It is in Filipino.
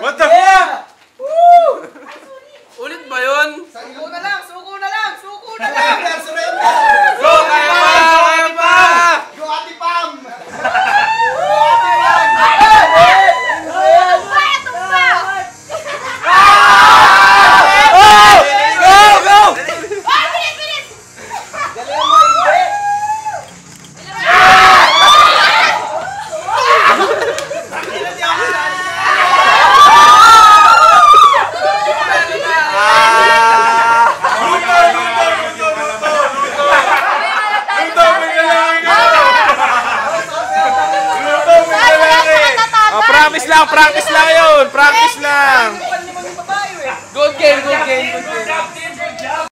What the fuck? Ulit ba yun? Sa ilo na lang! practice lang, practice lang yun. Practice lang. Good game, good game, good game.